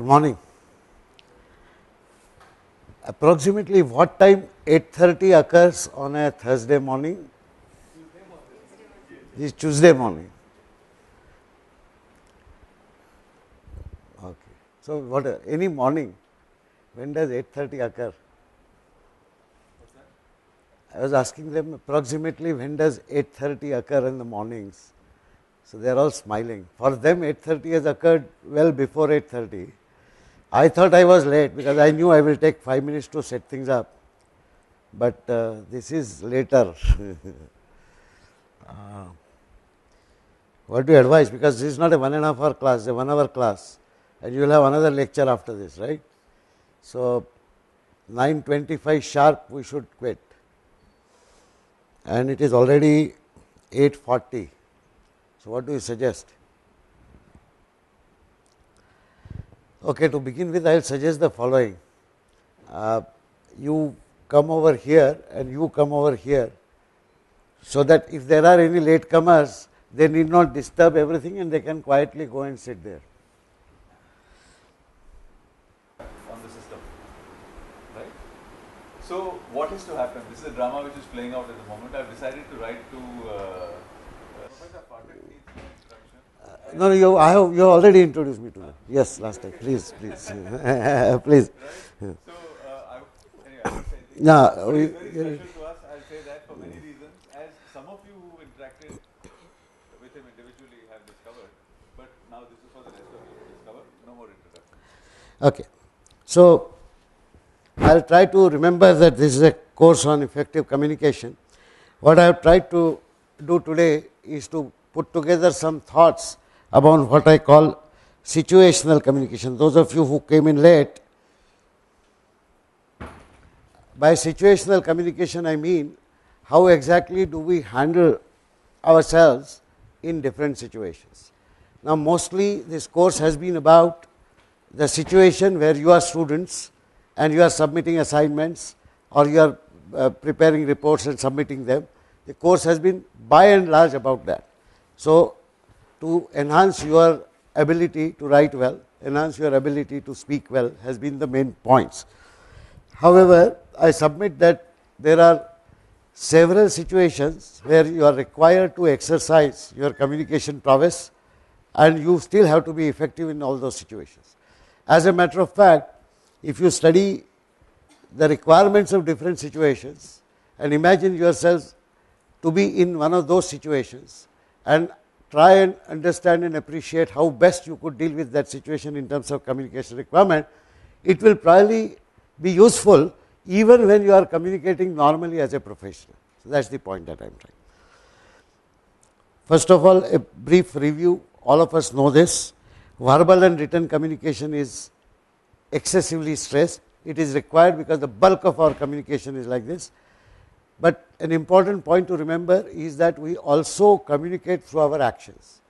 Good morning. Approximately what time 8.30 occurs on a Thursday morning? This is Tuesday morning. Okay. So, what any morning, when does 8.30 occur? I was asking them approximately when does 8.30 occur in the mornings. So, they are all smiling. For them 8.30 has occurred well before 8.30. I thought I was late because I knew I will take 5 minutes to set things up. But uh, this is later. uh, what do you advise? Because this is not a one and a half hour class, it's a one hour class. And you will have another lecture after this, right? So, 9.25 sharp we should quit. And it is already 8.40. So, what do you suggest? Okay, to begin with, I will suggest the following. Uh, you come over here and you come over here, so that if there are any latecomers, they need not disturb everything and they can quietly go and sit there. on the system. Right? So, what is to happen? This is a drama which is playing out at the moment. I've decided to write to uh, uh, Professor Pathak needs no. No, you, I have, you already introduced me to them. Yes, last time. Please, please, please. So, uh, I, anyway, I would say the- Yeah, we- very special to us. I'll say that for many reasons, as some of you who interacted with him individually have discovered. But now this is for the rest of you to discover. No more introduction. Okay. So, I will try to remember that this is a course on effective communication. What I have tried to do today is to put together some thoughts about what I call situational communication. Those of you who came in late, by situational communication, I mean how exactly do we handle ourselves in different situations. Now, mostly this course has been about the situation where you are students and you are submitting assignments or you are uh, preparing reports and submitting them. The course has been by and large about that. So, to enhance your ability to write well, enhance your ability to speak well has been the main points. However, I submit that there are several situations where you are required to exercise your communication prowess and you still have to be effective in all those situations. As a matter of fact, if you study the requirements of different situations and imagine yourselves to be in one of those situations and try and understand and appreciate how best you could deal with that situation in terms of communication requirement, it will probably be useful even when you are communicating normally as a professional. So, that is the point that I am trying. First of all, a brief review. All of us know this. Verbal and written communication is excessively stressed. It is required because the bulk of our communication is like this. But an important point to remember is that we also communicate through our actions.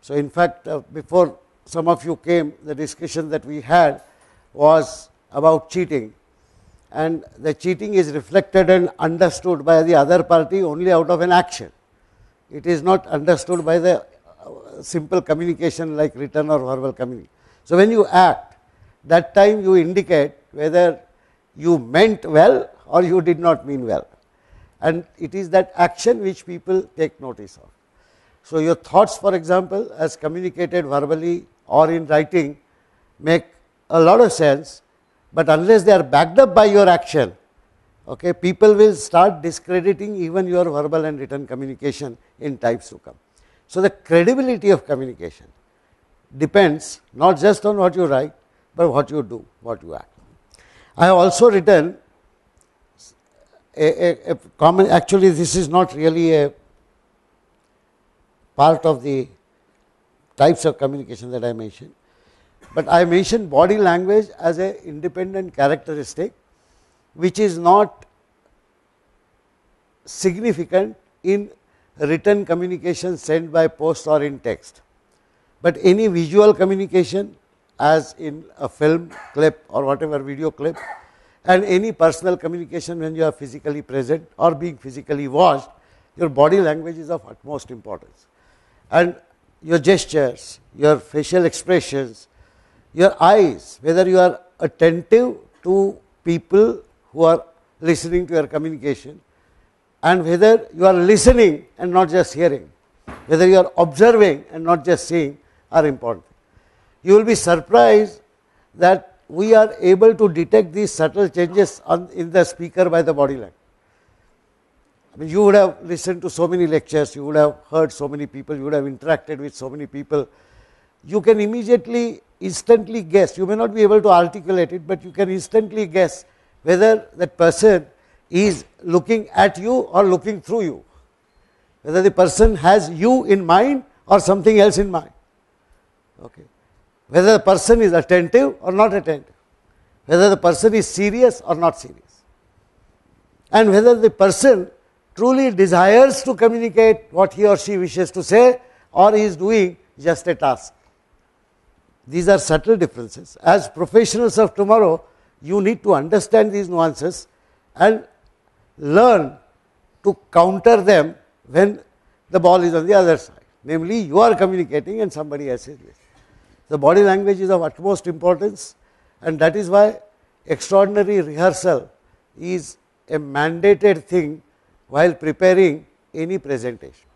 So, in fact, uh, before some of you came, the discussion that we had was about cheating and the cheating is reflected and understood by the other party only out of an action. It is not understood by the uh, simple communication like written or verbal communication. So, when you act, that time you indicate whether you meant well or you did not mean well. And it is that action which people take notice of. So, your thoughts, for example, as communicated verbally or in writing, make a lot of sense, but unless they are backed up by your action, okay, people will start discrediting even your verbal and written communication in times to come. So, the credibility of communication depends not just on what you write, but what you do, what you act. I have also written a, a, a common, actually, this is not really a part of the types of communication that I mentioned, but I mentioned body language as an independent characteristic which is not significant in written communication sent by post or in text. But any visual communication as in a film clip or whatever video clip and any personal communication when you are physically present or being physically watched, your body language is of utmost importance. And your gestures, your facial expressions, your eyes, whether you are attentive to people who are listening to your communication and whether you are listening and not just hearing, whether you are observing and not just seeing are important. You will be surprised that we are able to detect these subtle changes on, in the speaker by the body language. I mean, you would have listened to so many lectures, you would have heard so many people, you would have interacted with so many people. You can immediately, instantly guess. You may not be able to articulate it, but you can instantly guess whether that person is looking at you or looking through you. Whether the person has you in mind or something else in mind. Okay. Whether the person is attentive or not attentive. Whether the person is serious or not serious. And whether the person truly desires to communicate what he or she wishes to say or is doing just a task. These are subtle differences. As professionals of tomorrow, you need to understand these nuances and learn to counter them when the ball is on the other side. Namely, you are communicating and somebody else is listening. The body language is of utmost importance, and that is why extraordinary rehearsal is a mandated thing while preparing any presentation.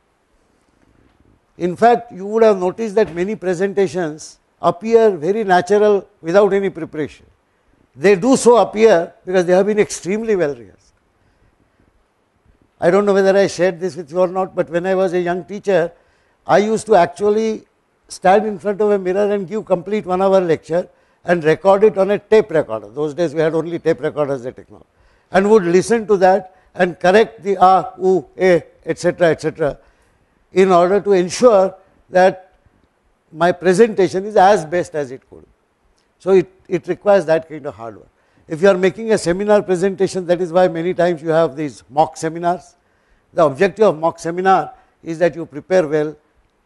In fact, you would have noticed that many presentations appear very natural without any preparation. They do so appear because they have been extremely well rehearsed. I don't know whether I shared this with you or not, but when I was a young teacher, I used to actually stand in front of a mirror and give complete one hour lecture and record it on a tape recorder. Those days we had only tape recorders, the technology, and would listen to that and correct the ah, oo, a, etc., etc., in order to ensure that my presentation is as best as it could. So, it, it requires that kind of hard work. If you are making a seminar presentation, that is why many times you have these mock seminars. The objective of mock seminar is that you prepare well,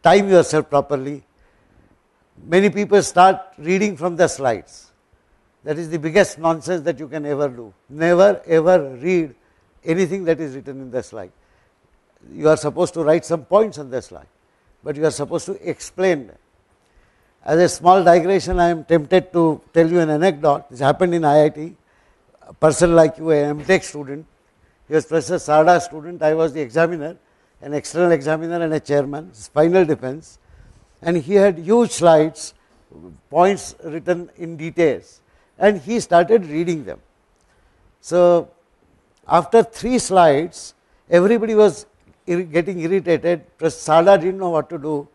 time yourself properly. Many people start reading from the slides. That is the biggest nonsense that you can ever do. Never ever read anything that is written in the slide. You are supposed to write some points on the slide, but you are supposed to explain. As a small digression, I am tempted to tell you an anecdote. This happened in IIT. A person like you, an MTech student, he was Professor Sarda student, I was the examiner, an external examiner and a chairman, his final defense. And he had huge slides, points written in details, and he started reading them. So, after three slides, everybody was getting irritated. Sarda didn't know what to do.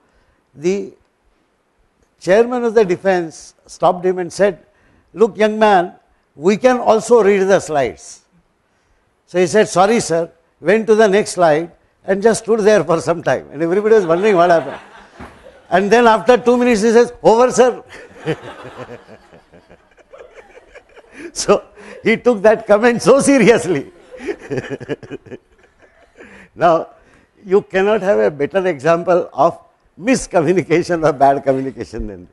The chairman of the defense stopped him and said, Look, young man, we can also read the slides. So he said, Sorry, sir, went to the next slide and just stood there for some time. And everybody was wondering what happened. And then after two minutes, he says, Over, sir. so he took that comment so seriously. Now, you cannot have a better example of miscommunication or bad communication than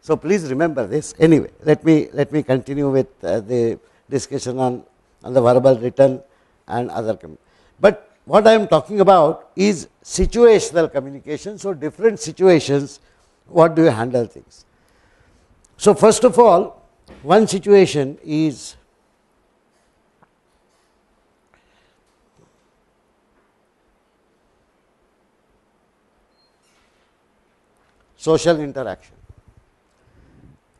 so please remember this. Anyway let me let me continue with uh, the discussion on on the verbal written and other but what i am talking about is situational communication so different situations what do you handle things so first of all one situation is social interaction.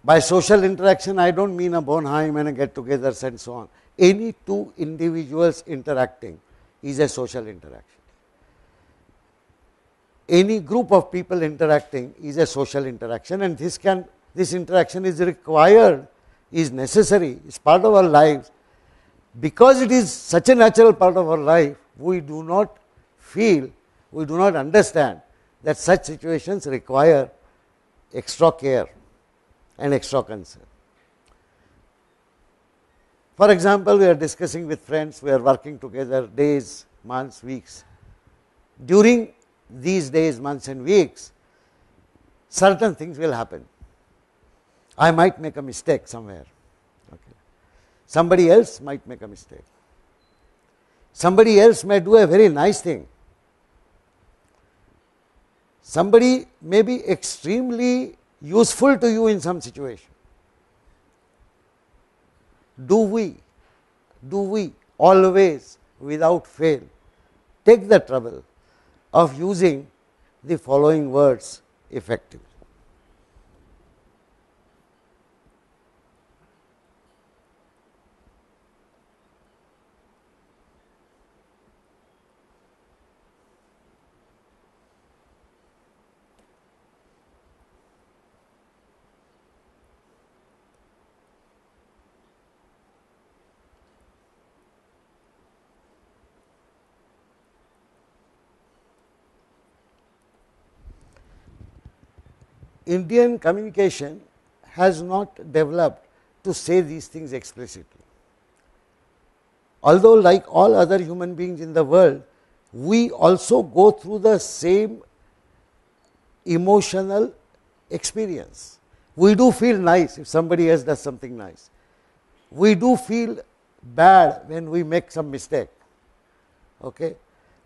By social interaction, I don't mean a Bornheim and a get togethers and so on. Any two individuals interacting is a social interaction. Any group of people interacting is a social interaction, and this can this interaction is required, is necessary, is part of our lives. Because it is such a natural part of our life, we do not feel, we do not understand that such situations require extra care and extra concern. For example, we are discussing with friends, we are working together days, months, weeks. During these days, months, and weeks, certain things will happen. I might make a mistake somewhere. Okay. Somebody else might make a mistake. Somebody else may do a very nice thing. Somebody may be extremely useful to you in some situation. Do we, do we always without fail take the trouble of using the following words effectively? Indian communication has not developed to say these things explicitly. Although like all other human beings in the world, we also go through the same emotional experience. We do feel nice if somebody else does something nice. We do feel bad when we make some mistake. Okay?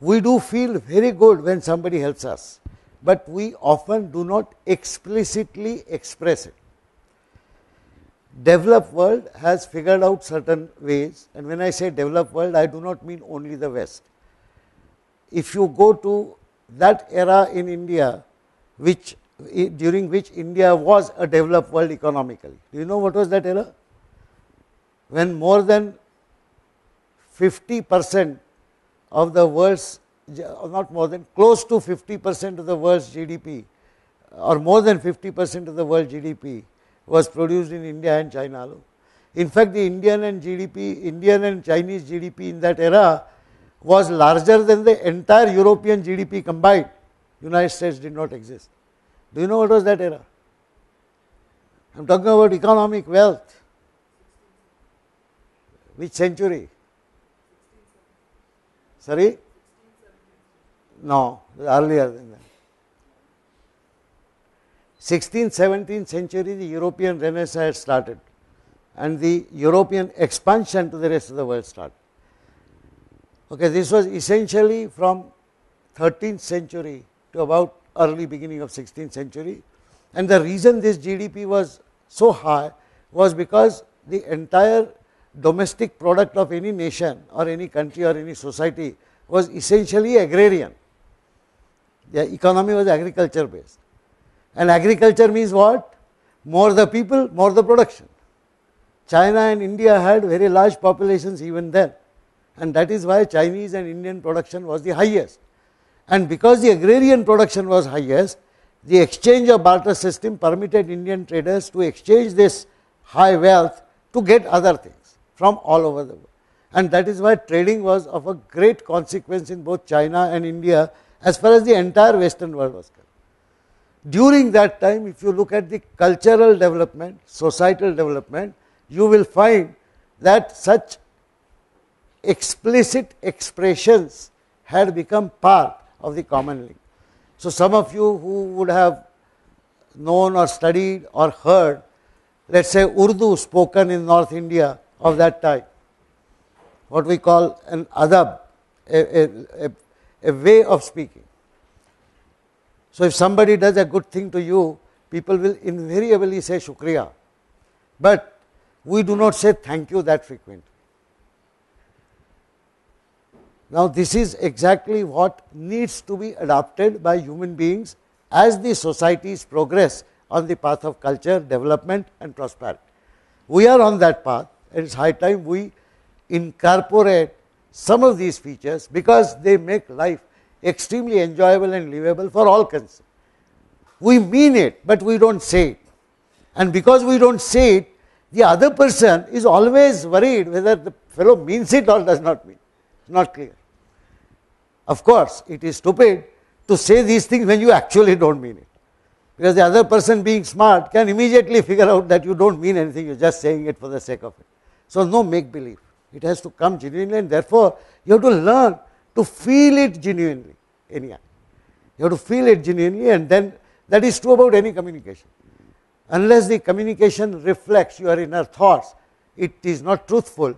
We do feel very good when somebody helps us but we often do not explicitly express it. Developed world has figured out certain ways and when I say developed world I do not mean only the west. If you go to that era in India which eh, during which India was a developed world economically. Do you know what was that era? When more than 50 percent of the world's not more than close to 50 percent of the world's GDP or more than 50 percent of the world GDP was produced in India and China In fact, the Indian and GDP, Indian and Chinese GDP in that era was larger than the entire European GDP combined. United States did not exist. Do you know what was that era? I am talking about economic wealth. Which century? Sorry? No, earlier than that. 16th, 17th century, the European Renaissance started and the European expansion to the rest of the world started. Okay, this was essentially from 13th century to about early beginning of 16th century. And the reason this GDP was so high was because the entire domestic product of any nation or any country or any society was essentially agrarian. The economy was agriculture based. And agriculture means what? More the people, more the production. China and India had very large populations even then. And that is why Chinese and Indian production was the highest. And because the agrarian production was highest, the exchange of barter system permitted Indian traders to exchange this high wealth to get other things from all over the world. And that is why trading was of a great consequence in both China and India as far as the entire western world was concerned. During that time if you look at the cultural development, societal development, you will find that such explicit expressions had become part of the common language. So, some of you who would have known or studied or heard let us say Urdu spoken in North India of that time, what we call an adab, a, a, a a way of speaking. So, if somebody does a good thing to you, people will invariably say shukriya, but we do not say thank you that frequently. Now, this is exactly what needs to be adopted by human beings as the societies progress on the path of culture, development and prosperity. We are on that path, and it is high time we incorporate some of these features because they make life extremely enjoyable and livable for all concerned. We mean it, but we do not say it. And because we do not say it, the other person is always worried whether the fellow means it or does not mean. It is not clear. Of course, it is stupid to say these things when you actually do not mean it. Because the other person being smart can immediately figure out that you do not mean anything, you are just saying it for the sake of it. So, no make believe. It has to come genuinely and therefore, you have to learn to feel it genuinely anyhow. You have to feel it genuinely and then that is true about any communication. Unless the communication reflects your inner thoughts, it is not truthful.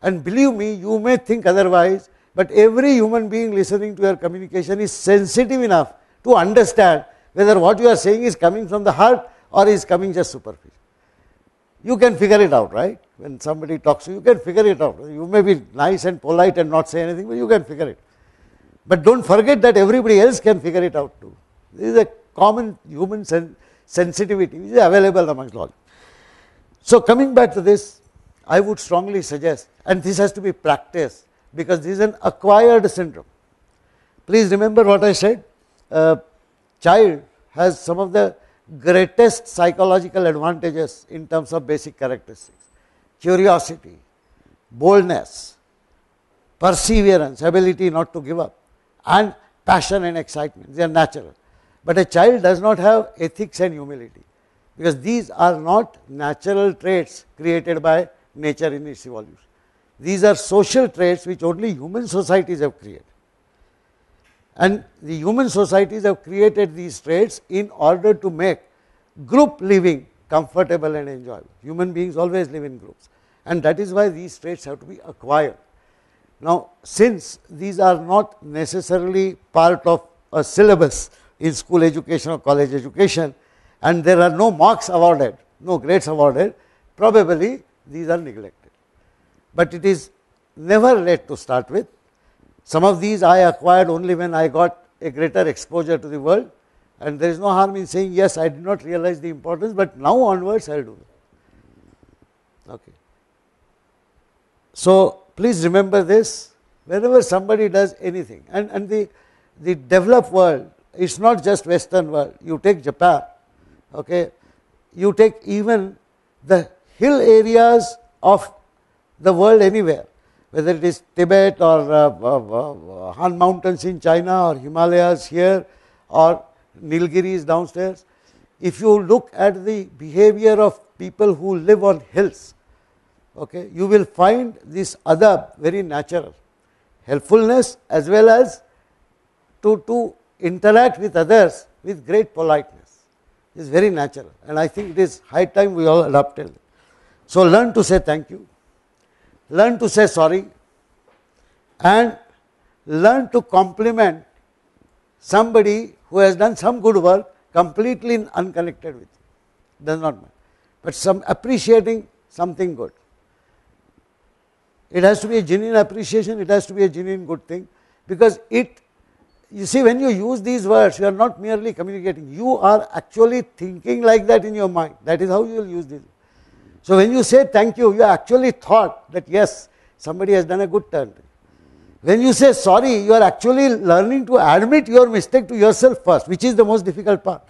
And believe me, you may think otherwise, but every human being listening to your communication is sensitive enough to understand whether what you are saying is coming from the heart or is coming just superficial. You can figure it out, right? When somebody talks to you, you can figure it out. You may be nice and polite and not say anything, but you can figure it. But don't forget that everybody else can figure it out too. This is a common human sen sensitivity which is available amongst all. So, coming back to this, I would strongly suggest, and this has to be practiced because this is an acquired syndrome. Please remember what I said. A child has some of the greatest psychological advantages in terms of basic characteristics curiosity, boldness, perseverance, ability not to give up, and passion and excitement. They are natural. But a child does not have ethics and humility because these are not natural traits created by nature in its evolution. These are social traits which only human societies have created. And the human societies have created these traits in order to make group living comfortable and enjoyable. Human beings always live in groups, and that is why these traits have to be acquired. Now, since these are not necessarily part of a syllabus in school education or college education, and there are no marks awarded, no grades awarded, probably these are neglected. But it is never late to start with some of these I acquired only when I got a greater exposure to the world and there is no harm in saying yes I did not realize the importance, but now onwards I will do it. Okay. So, please remember this. Whenever somebody does anything and, and the, the developed world it is not just western world. You take Japan okay? You take even the hill areas of the world anywhere. Whether it is Tibet or uh, uh, uh, Han Mountains in China or Himalayas here or Nilgiris downstairs. If you look at the behavior of people who live on hills, okay, you will find this adab very natural, helpfulness as well as to, to interact with others with great politeness is very natural and I think it is high time we all adopt it. So, learn to say thank you learn to say sorry and learn to compliment somebody who has done some good work completely unconnected with you. Does not matter. But some appreciating something good. It has to be a genuine appreciation, it has to be a genuine good thing because it, you see, when you use these words, you are not merely communicating, you are actually thinking like that in your mind. That is how you will use this. So when you say thank you, you actually thought that yes, somebody has done a good turn. When you say sorry, you are actually learning to admit your mistake to yourself first, which is the most difficult part.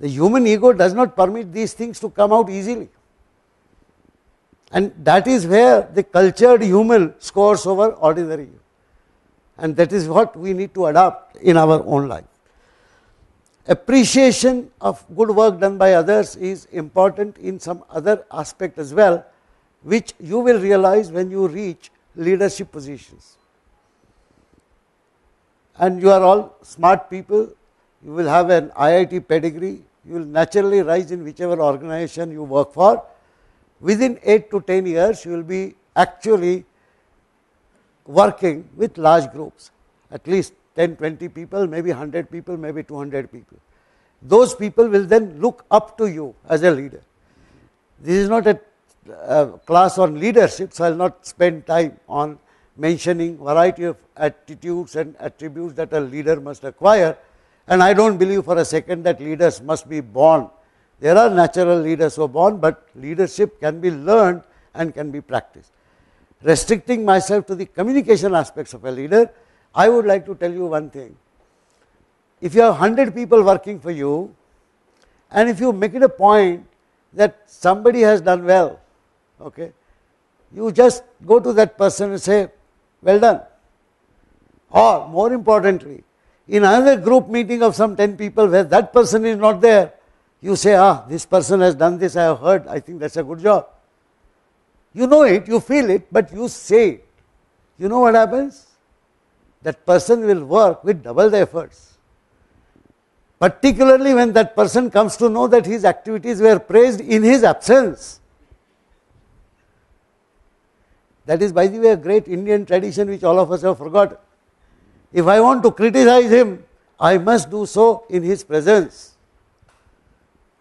The human ego does not permit these things to come out easily. And that is where the cultured human scores over ordinary. And that is what we need to adopt in our own life appreciation of good work done by others is important in some other aspect as well, which you will realize when you reach leadership positions. And you are all smart people, you will have an IIT pedigree, you will naturally rise in whichever organization you work for. Within 8 to 10 years, you will be actually working with large groups, at least 10, 20 people, maybe 100 people, maybe 200 people. Those people will then look up to you as a leader. This is not a, a class on leadership, so I will not spend time on mentioning variety of attitudes and attributes that a leader must acquire. And I don't believe for a second that leaders must be born. There are natural leaders who are born, but leadership can be learned and can be practiced. Restricting myself to the communication aspects of a leader, I would like to tell you one thing. If you have 100 people working for you, and if you make it a point that somebody has done well, okay, you just go to that person and say, Well done. Or more importantly, in another group meeting of some 10 people where that person is not there, you say, Ah, this person has done this, I have heard, I think that's a good job. You know it, you feel it, but you say it. You know what happens? that person will work with double the efforts. Particularly when that person comes to know that his activities were praised in his absence. That is, by the way, a great Indian tradition which all of us have forgotten. If I want to criticize him, I must do so in his presence.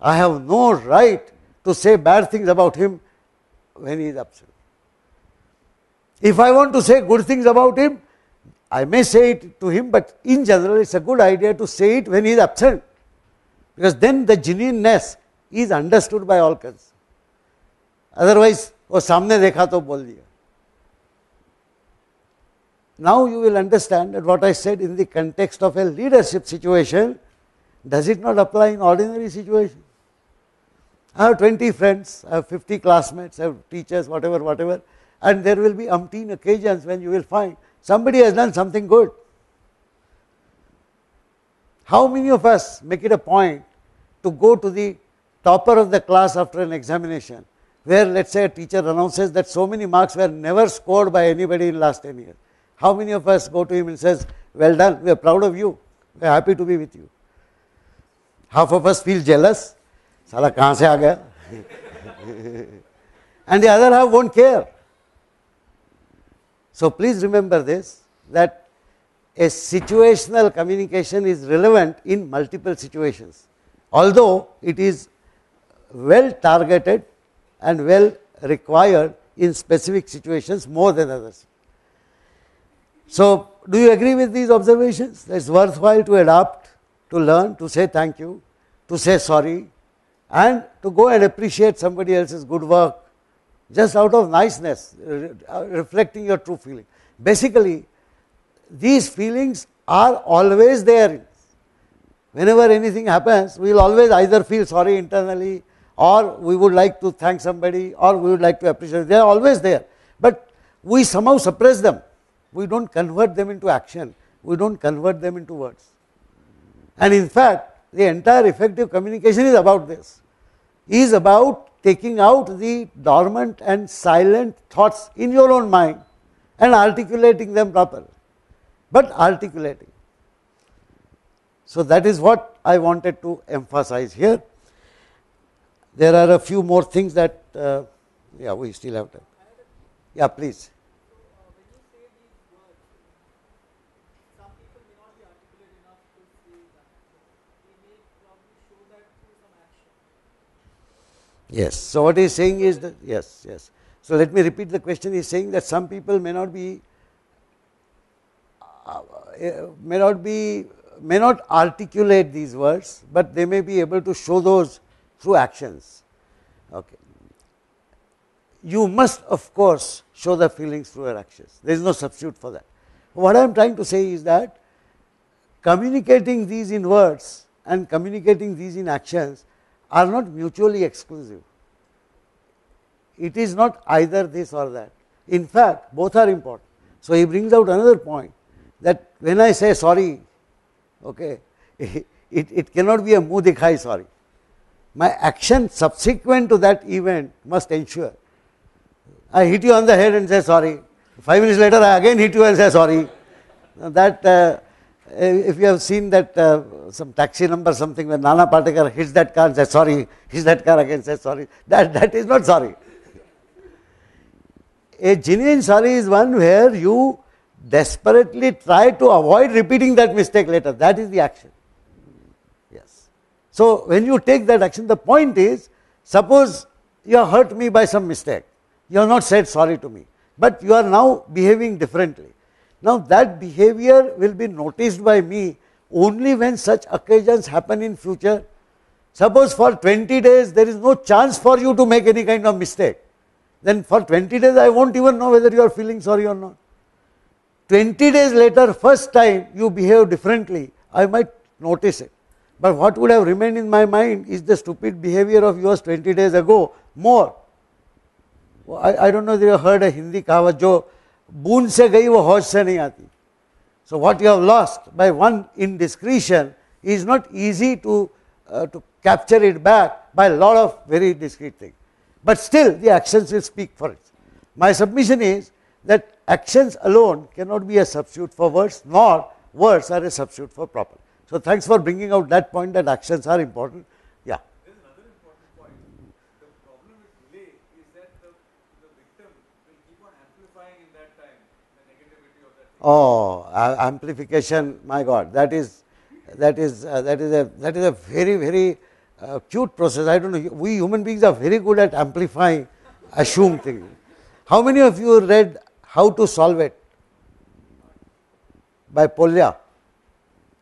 I have no right to say bad things about him when he is absent. If I want to say good things about him, I may say it to him, but in general, it's a good idea to say it when he is absent. Because then the genuineness is understood by all concerned. Otherwise, वो सामने देखा तो बोल दिया now you will understand that what I said in the context of a leadership situation, does it not apply in ordinary situation? I have 20 friends, I have 50 classmates, I have teachers, whatever, whatever, and there will be umpteen occasions when you will find somebody has done something good. How many of us make it a point to go to the topper of the class after an examination, where let's say a teacher announces that so many marks were never scored by anybody in last 10 years. How many of us go to him and says, well done, we are proud of you, we are happy to be with you. Half of us feel jealous, sala kahan se aa gaya? and the other half won't care. So please remember this, that a situational communication is relevant in multiple situations. Although it is well targeted and well required in specific situations more than others. So, do you agree with these observations? It's worthwhile to adapt, to learn, to say thank you, to say sorry, and to go and appreciate somebody else's good work just out of niceness, uh, reflecting your true feeling. Basically, these feelings are always there. Whenever anything happens, we will always either feel sorry internally, or we would like to thank somebody, or we would like to appreciate. They are always there. But we somehow suppress them we don't convert them into action, we don't convert them into words. And in fact, the entire effective communication is about this, is about taking out the dormant and silent thoughts in your own mind and articulating them properly, but articulating. So, that is what I wanted to emphasize here. There are a few more things that, uh, yeah, we still have time. Yeah, please. Yes. So what he is saying is that yes, yes. So let me repeat the question. He is saying that some people may not be uh, may not be may not articulate these words, but they may be able to show those through actions. Okay. You must of course show the feelings through your actions. There is no substitute for that. What I am trying to say is that communicating these in words and communicating these in actions are not mutually exclusive. It is not either this or that. In fact, both are important. So, he brings out another point that when I say sorry, okay, it, it cannot be a muh dikhai sorry. My action subsequent to that event must ensure. I hit you on the head and say sorry. Five minutes later, I again hit you and say sorry. That uh, if you have seen that uh, some taxi number something when Nana Patekar hits that car and says sorry, hits that car again says sorry, that, that is not sorry. A genuine sorry is one where you desperately try to avoid repeating that mistake later. That is the action. Yes. So when you take that action, the point is, suppose you have hurt me by some mistake. You have not said sorry to me, but you are now behaving differently. Now that behavior will be noticed by me only when such occasions happen in future. Suppose for 20 days there is no chance for you to make any kind of mistake. Then for 20 days I won't even know whether you are feeling sorry or not. 20 days later, first time you behave differently, I might notice it. But what would have remained in my mind is the stupid behavior of yours 20 days ago more. I, I don't know if you heard a Hindi kahavat, jo बूंद से गई वो होश से नहीं आती so what you have lost by one indiscretion is not easy to uh, to capture it back by a lot of very discreet things but still the actions will speak for it my submission is that actions alone cannot be a substitute for words nor words are a substitute for proper so thanks for bringing out that point that actions are important Oh, amplification, my God, that is that is uh, that is a that is a very very uh, cute process. I don't know. We human beings are very good at amplifying assumed things. How many of you read How to Solve It by Polya?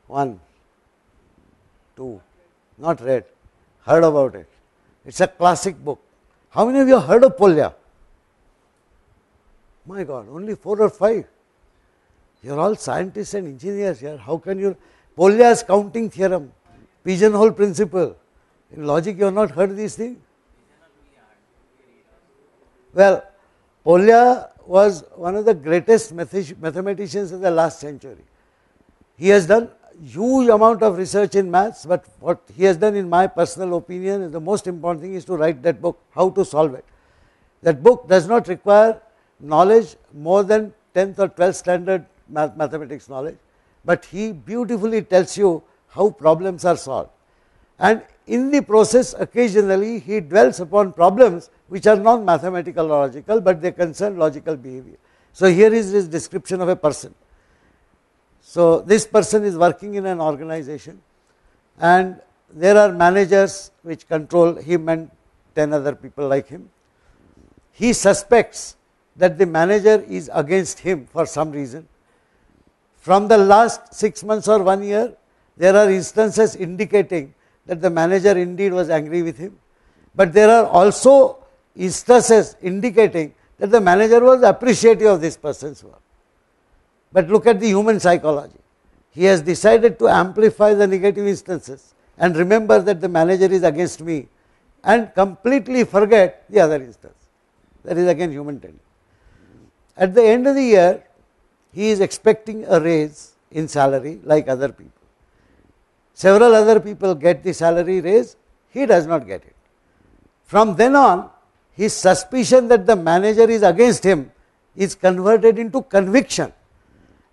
One, two, not read, heard about it. It's a classic book. How many of you heard of Polya? My God, only four or five. You are all scientists and engineers here. How can you? Polya's counting theorem, pigeonhole principle. In logic, you have not heard these things. Well, Polya was one of the greatest mathematicians in the last century. He has done huge amount of research in maths, but what he has done in my personal opinion is the most important thing is to write that book, how to solve it. That book does not require knowledge more than 10th or 12th standard mathematics knowledge, but he beautifully tells you how problems are solved. And in the process occasionally he dwells upon problems which are not mathematical or logical, but they concern logical behavior. So, here is his description of a person. So, this person is working in an organization and there are managers which control him and 10 other people like him. He suspects that the manager is against him for some reason. From the last 6 months or 1 year, there are instances indicating that the manager indeed was angry with him, but there are also instances indicating that the manager was appreciative of this person's work. But look at the human psychology. He has decided to amplify the negative instances and remember that the manager is against me and completely forget the other instance. That is again human tendency. At the end of the year, he is expecting a raise in salary like other people. Several other people get the salary raise, he does not get it. From then on, his suspicion that the manager is against him is converted into conviction.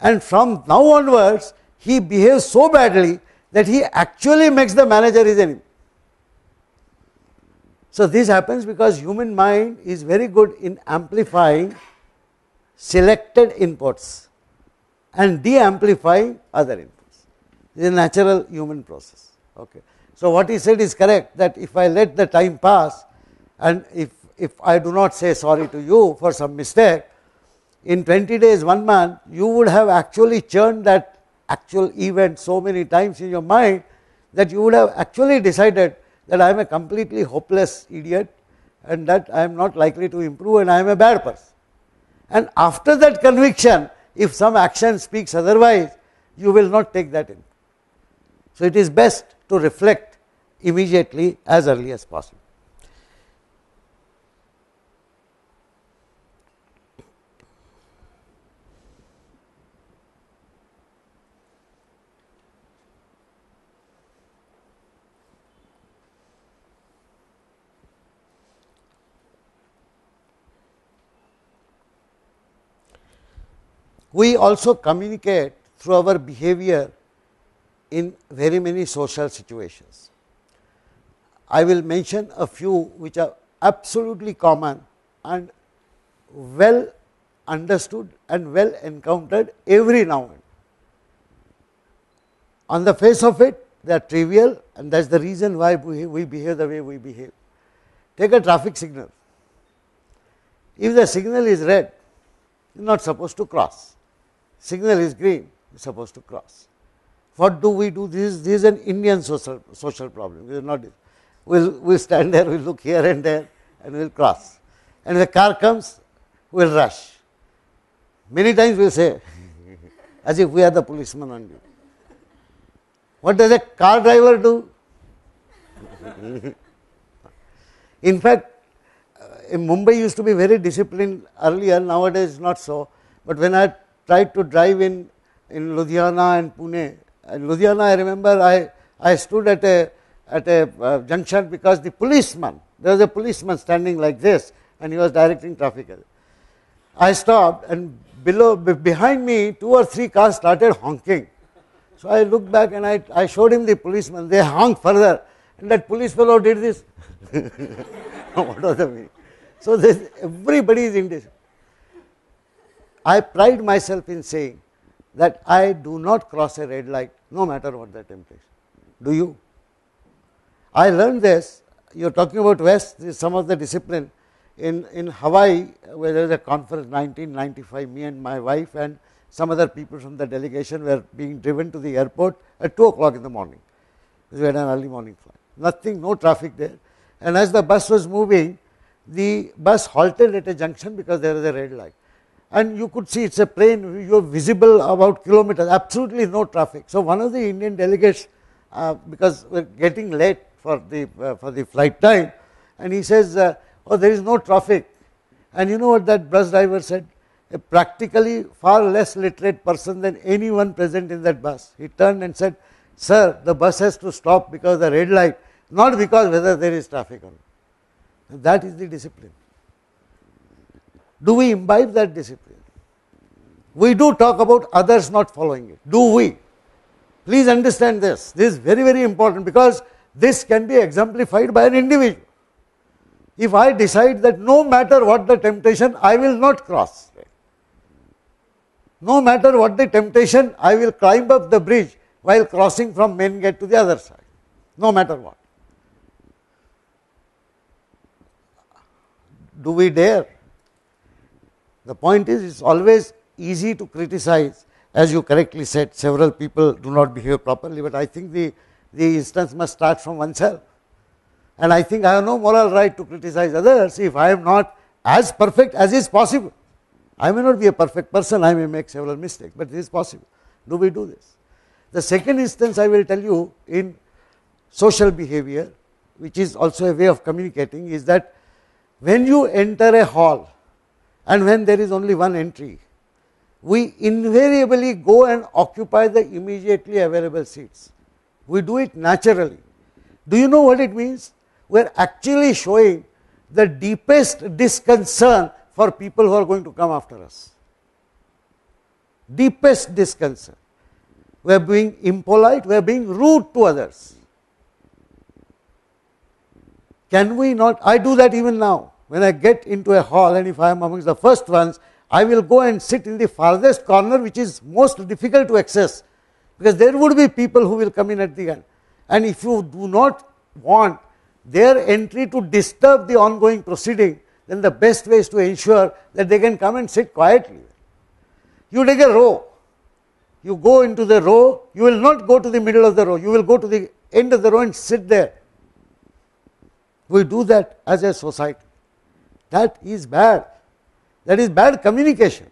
And from now onwards, he behaves so badly that he actually makes the manager his enemy. So, this happens because human mind is very good in amplifying selected inputs and de-amplify other inputs. This is a natural human process. Okay. So, what he said is correct that if I let the time pass and if if I do not say sorry to you for some mistake, in 20 days, one month, you would have actually churned that actual event so many times in your mind that you would have actually decided that I am a completely hopeless idiot and that I am not likely to improve and I am a bad person. And after that conviction, if some action speaks otherwise, you will not take that in. So, it is best to reflect immediately as early as possible. We also communicate through our behavior in very many social situations. I will mention a few which are absolutely common and well understood and well encountered every now and then. On the face of it, they are trivial and that is the reason why we, we behave the way we behave. Take a traffic signal. If the signal is red, you are not supposed to cross signal is green, you are supposed to cross. What do we do? This is, this is an Indian social, social problem. We will not, we'll, we'll stand there, we'll look here and there, and we'll cross. And if the car comes, we'll rush. Many times we'll say, as if we are the policeman on duty. What does a car driver do? In fact, uh, in Mumbai used to be very disciplined earlier, nowadays not so. But when I tried to drive in, in Ludhiana and Pune. In Ludhiana, I remember I, I stood at a, at a uh, junction because the policeman, there was a policeman standing like this and he was directing traffic. I stopped and below, behind me, two or three cars started honking. So I looked back and I, I showed him the policeman. They honked further, and that police fellow did this. what was the meaning? So this, everybody is indecent. I pride myself in saying that I do not cross a red light no matter what the temptation. Do you? I learned this. You're talking about West, some of the discipline. In, in Hawaii, where there was a conference 1995, me and my wife and some other people from the delegation were being driven to the airport at 2 o'clock in the morning. We had an early morning flight. Nothing, no traffic there. And as the bus was moving, the bus halted at a junction because there was a red light. And you could see it's a plane, you're visible about kilometers, absolutely no traffic. So one of the Indian delegates, uh, because we're getting late for the, uh, for the flight time, and he says, uh, oh, there is no traffic. And you know what that bus driver said? A practically far less literate person than anyone present in that bus. He turned and said, Sir, the bus has to stop because the red light, not because whether there is traffic or not. That is the discipline. Do we imbibe that discipline? We do talk about others not following it. Do we? Please understand this. This is very, very important because this can be exemplified by an individual. If I decide that no matter what the temptation, I will not cross. No matter what the temptation, I will climb up the bridge while crossing from main gate to the other side, no matter what. Do we dare? The point is, it's always easy to criticize. As you correctly said, several people do not behave properly, but I think the, the instance must start from oneself. And I think I have no moral right to criticize others if I am not as perfect as is possible. I may not be a perfect person, I may make several mistakes, but it is possible. Do we do this? The second instance I will tell you in social behavior, which is also a way of communicating, is that when you enter a hall and when there is only one entry, we invariably go and occupy the immediately available seats. We do it naturally. Do you know what it means? We are actually showing the deepest disconcern for people who are going to come after us. Deepest disconcern we are being impolite, we are being rude to others. Can we not? I do that even now. When I get into a hall and if I am amongst the first ones, I will go and sit in the farthest corner, which is most difficult to access because there would be people who will come in at the end. And if you do not want their entry to disturb the ongoing proceeding, then the best way is to ensure that they can come and sit quietly. You take a row, you go into the row, you will not go to the middle of the row, you will go to the end of the row and sit there. We do that as a society. That is bad. That is bad communication.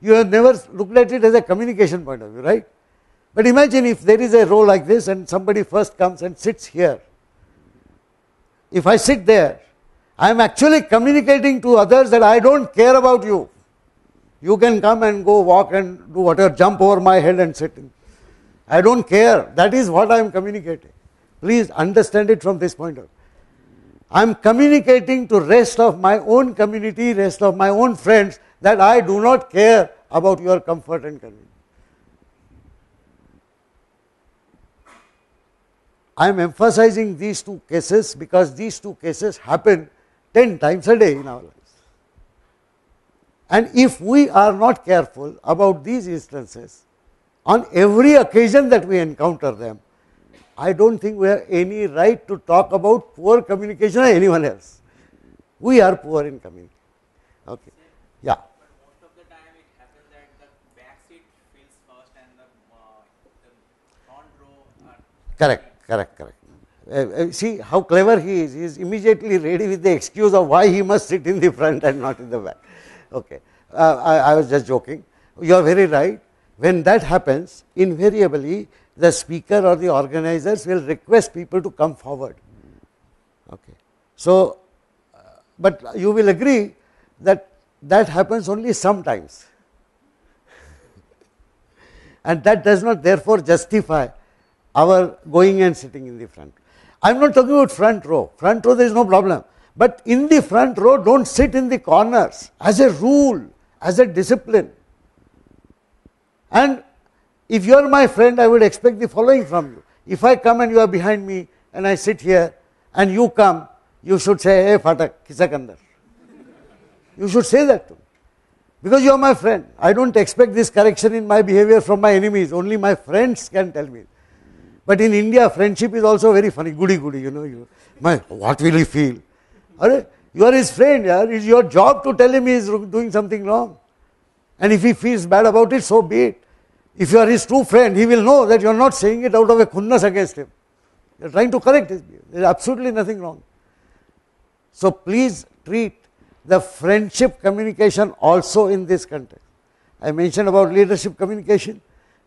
You have never looked at it as a communication point of view, right? But imagine if there is a row like this and somebody first comes and sits here. If I sit there, I am actually communicating to others that I don't care about you. You can come and go walk and do whatever, jump over my head and sit. I don't care. That is what I am communicating. Please understand it from this point of view. I am communicating to rest of my own community, rest of my own friends that I do not care about your comfort and convenience. I am emphasizing these two cases because these two cases happen 10 times a day in our lives. And if we are not careful about these instances, on every occasion that we encounter them, I don't think we have any right to talk about poor communication or anyone else. We are poor in communication. Okay. Yeah. But most of the time it happens that the back seat fills first and the, uh, front row are Correct, correct, correct. Uh, uh, see how clever he is. He is immediately ready with the excuse of why he must sit in the front and not in the back. Okay. Uh, I, I was just joking. You are very right. When that happens, invariably the speaker or the organizers will request people to come forward. Okay. So, uh, but you will agree that that happens only sometimes. and that does not therefore justify our going and sitting in the front. I am not talking about front row. Front row there is no problem. But in the front row, don't sit in the corners as a rule, as a discipline. And if you are my friend, I would expect the following from you. If I come and you are behind me and I sit here and you come, you should say, Hey, Phatak, Kisakandar. You should say that to me. Because you are my friend. I don't expect this correction in my behavior from my enemies. Only my friends can tell me. But in India, friendship is also very funny, goody goody, you know. You, my, what will he feel? Are, you are his friend, yeah? it's your job to tell him he is doing something wrong. And if he feels bad about it, so be it. If you are his true friend, he will know that you are not saying it out of a khunnas against him. You are trying to correct his behavior. There is absolutely nothing wrong. So please treat the friendship communication also in this context. I mentioned about leadership communication.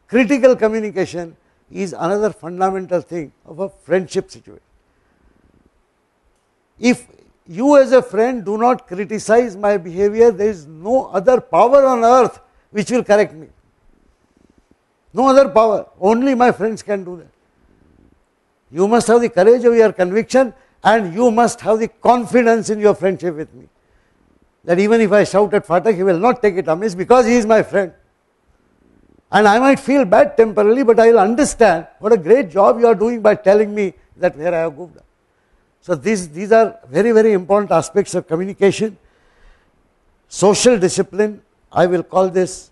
Critical communication is another fundamental thing of a friendship situation. If you as a friend do not criticize my behavior, there is no other power on earth which will correct me. No other power, only my friends can do that. You must have the courage of your conviction and you must have the confidence in your friendship with me. That even if I shout at Phatak, he will not take it amiss because he is my friend. And I might feel bad temporarily, but I will understand what a great job you are doing by telling me that where I have moved. So, these, these are very, very important aspects of communication. Social discipline, I will call this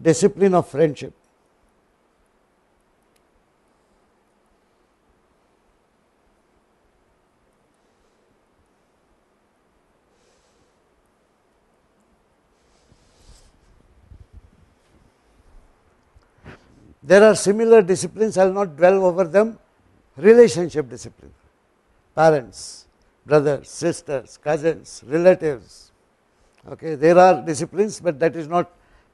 discipline of friendship. There are similar disciplines, I will not dwell over them. Relationship discipline, parents, brothers, sisters, cousins, relatives. Okay, there are disciplines, but that is not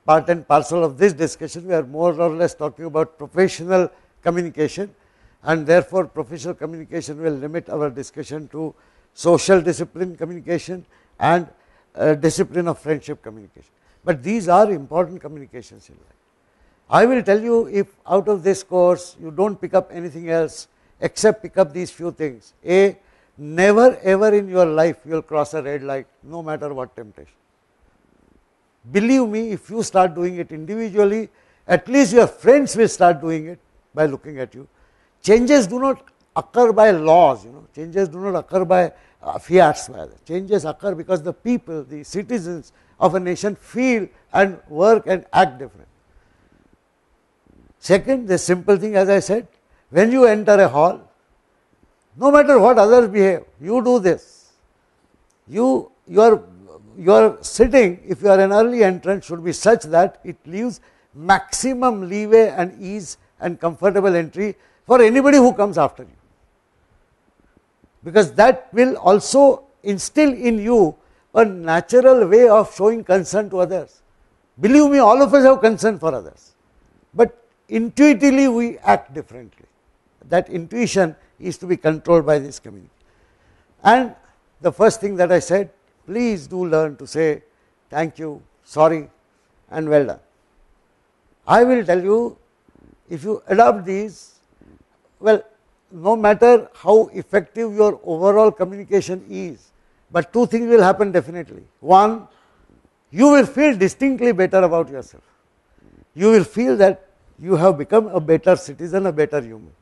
part and parcel of this discussion. We are more or less talking about professional communication, and therefore, professional communication will limit our discussion to social discipline communication and uh, discipline of friendship communication. But these are important communications in life. I will tell you if out of this course you do not pick up anything else except pick up these few things. A, never ever in your life you will cross a red light no matter what temptation. Believe me, if you start doing it individually, at least your friends will start doing it by looking at you. Changes do not occur by laws, you know, changes do not occur by uh, fiats, rather. Changes occur because the people, the citizens of a nation feel and work and act different. Second, the simple thing as I said, when you enter a hall, no matter what others behave, you do this. You, your sitting, if you are an early entrant, should be such that it leaves maximum leeway and ease and comfortable entry for anybody who comes after you. Because that will also instill in you a natural way of showing concern to others. Believe me, all of us have concern for others. But intuitively we act differently. That intuition is to be controlled by this community. And the first thing that I said, please do learn to say thank you, sorry, and well done. I will tell you, if you adopt these, well, no matter how effective your overall communication is, but two things will happen definitely. One, you will feel distinctly better about yourself. You will feel that you have become a better citizen, a better human.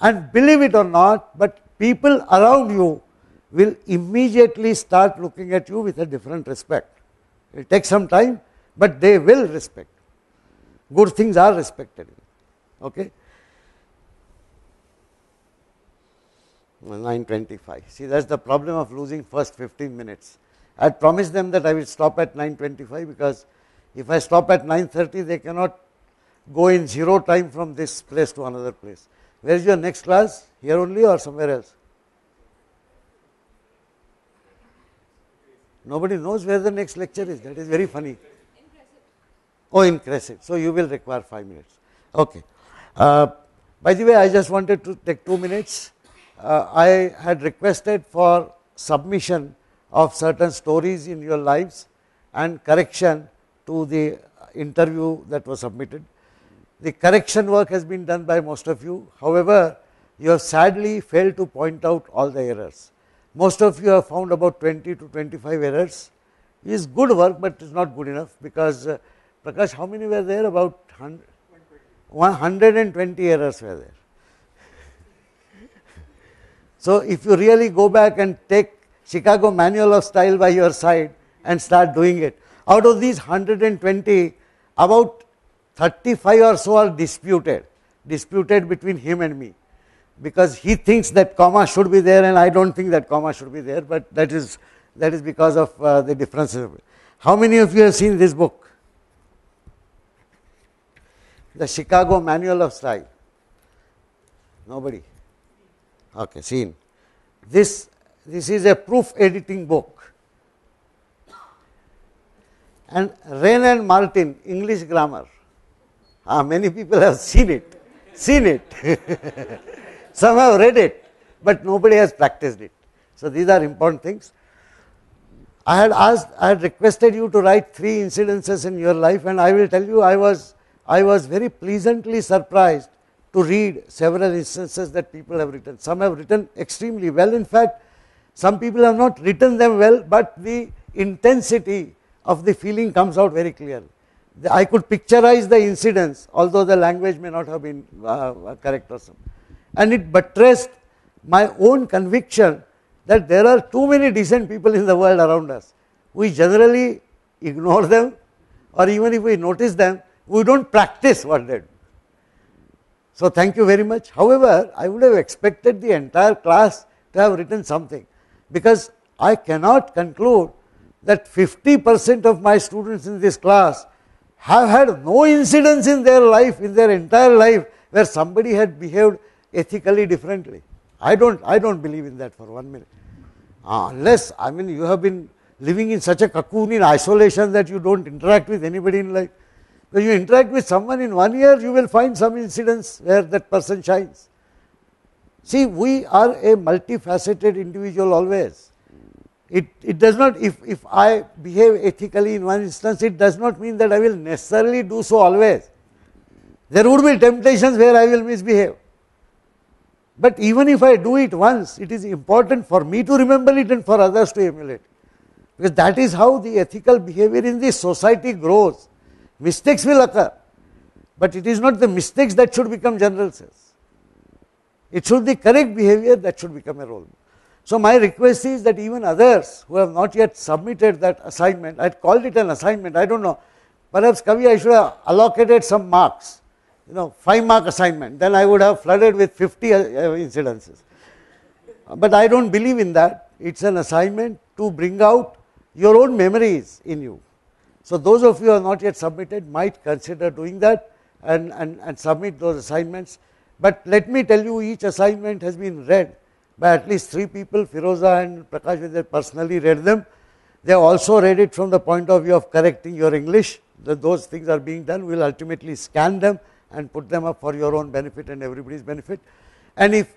And believe it or not, but people around you will immediately start looking at you with a different respect. It will take some time, but they will respect. Good things are respected. Okay? 925. See, that's the problem of losing first 15 minutes. I had promised them that I will stop at 925 because if I stop at 930, they cannot go in zero time from this place to another place. Where is your next class? Here only or somewhere else? Nobody knows where the next lecture is. That is very funny. Oh, in Crescent. So you will require five minutes. Okay. Uh, by the way, I just wanted to take two minutes. Uh, I had requested for submission of certain stories in your lives and correction to the interview that was submitted. The correction work has been done by most of you. However, you have sadly failed to point out all the errors. Most of you have found about 20 to 25 errors. It is good work, but it is not good enough because uh, Prakash, how many were there? About 100, 120 errors were there. so, if you really go back and take Chicago Manual of Style by your side and start doing it, out of these 120, about 35 or so are disputed. disputed between him and me because he thinks that comma should be there and I don't think that comma should be there, but that is that is because of uh, the differences. How many of you have seen this book? The Chicago Manual of Style. Nobody. Okay, seen. This this is a proof editing book. And Wren and Martin, English grammar. Ah, many people have seen it, seen it. Some have read it, but nobody has practiced it. So these are important things. I had asked, I had requested you to write three incidences in your life, and I will tell you, I was, I was very pleasantly surprised to read several instances that people have written. Some have written extremely well. In fact, some people have not written them well, but the intensity of the feeling comes out very clearly. I could picturize the incidents, although the language may not have been uh, correct or something. And it buttressed my own conviction that there are too many decent people in the world around us. We generally ignore them, or even if we notice them, we don't practice what they do. So, thank you very much. However, I would have expected the entire class to have written something because I cannot conclude that 50 percent of my students in this class have had no incidents in their life, in their entire life, where somebody had behaved ethically differently. I don't, I don't believe in that for one minute. Uh, unless, I mean, you have been living in such a cocoon in isolation that you don't interact with anybody in life. When you interact with someone in one year, you will find some incidents where that person shines. See, we are a multifaceted individual always. It, it does not, if, if I behave ethically in one instance, it does not mean that I will necessarily do so always. There would be temptations where I will misbehave. But even if I do it once, it is important for me to remember it and for others to emulate. Because that is how the ethical behavior in the society grows. Mistakes will occur, but it is not the mistakes that should become general sense. It should be correct behavior that should become a role. So, my request is that even others who have not yet submitted that assignment, I called it an assignment, I don't know, perhaps Kavi I should have allocated some marks you know 5 mark assignment, then I would have flooded with 50 uh, incidences. But I don't believe in that. It's an assignment to bring out your own memories in you. So, those of you who have not yet submitted might consider doing that and, and, and submit those assignments. But let me tell you, each assignment has been read by at least three people. Firoza and Prakash Vidya personally read them. They also read it from the point of view of correcting your English. Those things are being done. We will ultimately scan them and put them up for your own benefit and everybody's benefit. And if,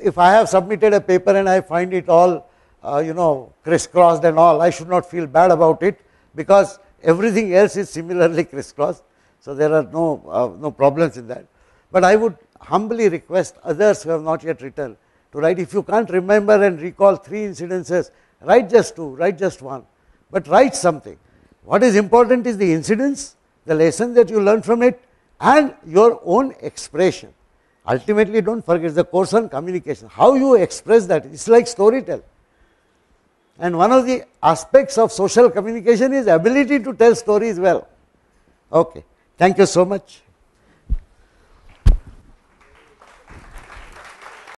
if I have submitted a paper and I find it all, uh, you know, crisscrossed and all, I should not feel bad about it because everything else is similarly crisscrossed. So there are no, uh, no problems in that. But I would humbly request others who have not yet written to write. If you can't remember and recall three incidences, write just two, write just one, but write something. What is important is the incidents, the lesson that you learn from it, and your own expression. Ultimately, don't forget the course on communication. How you express that, it's like storytelling. And one of the aspects of social communication is ability to tell stories well. Okay. Thank you so much.